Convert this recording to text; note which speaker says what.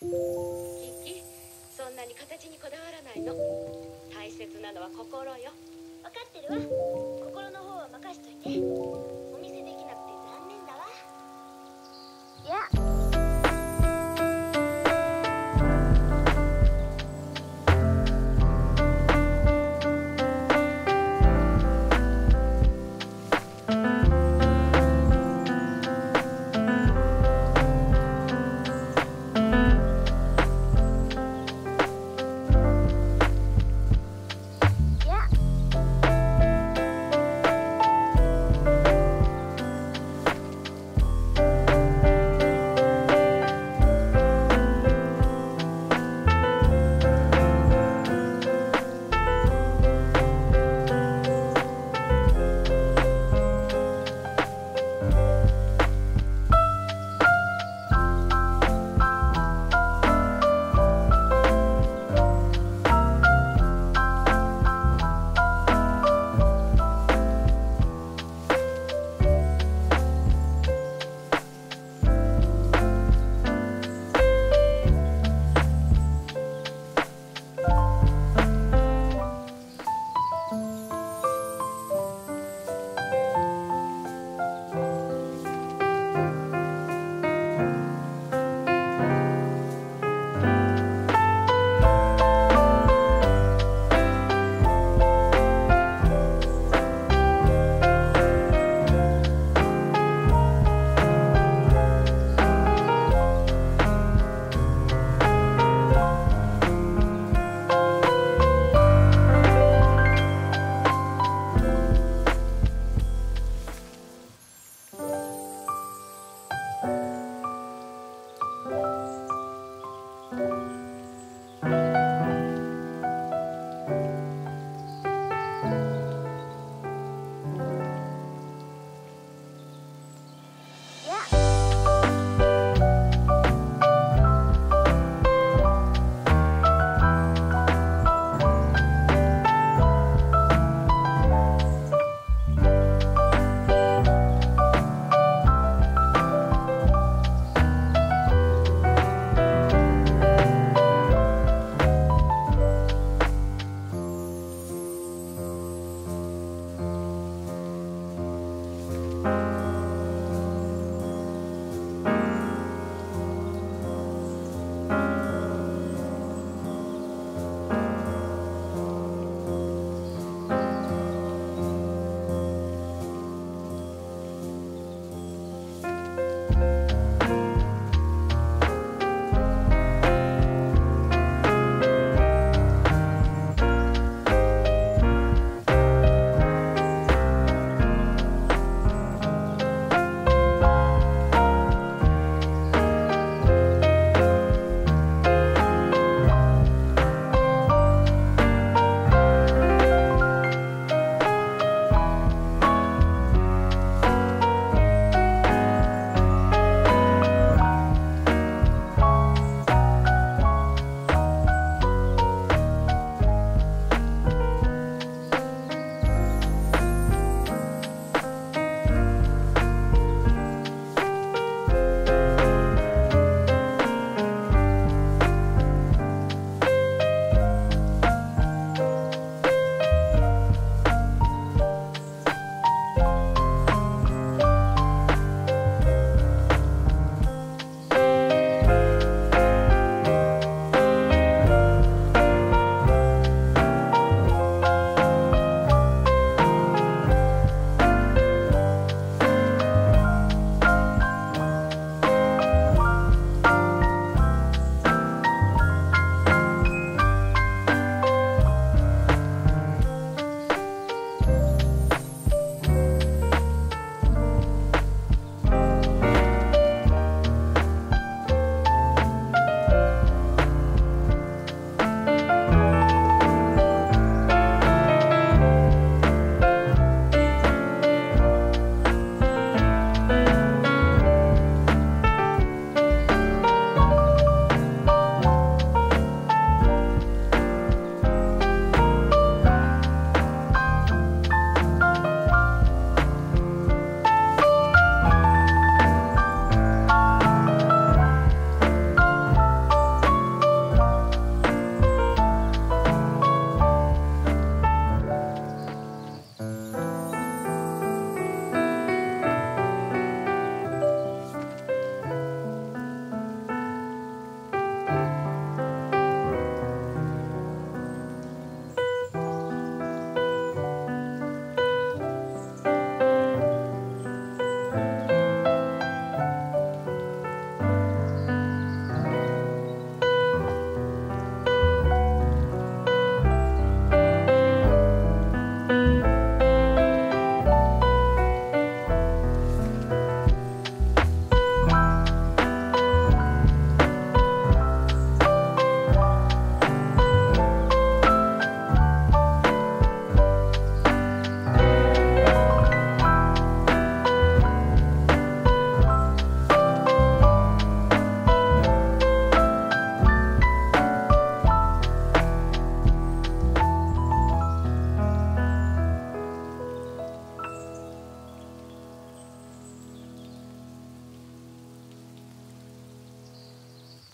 Speaker 1: キキそんなに形にこだわらないの。大切なのは心よ。
Speaker 2: 分かってるわ。心の方は任しといて。お見せできなくて残念だわ。いや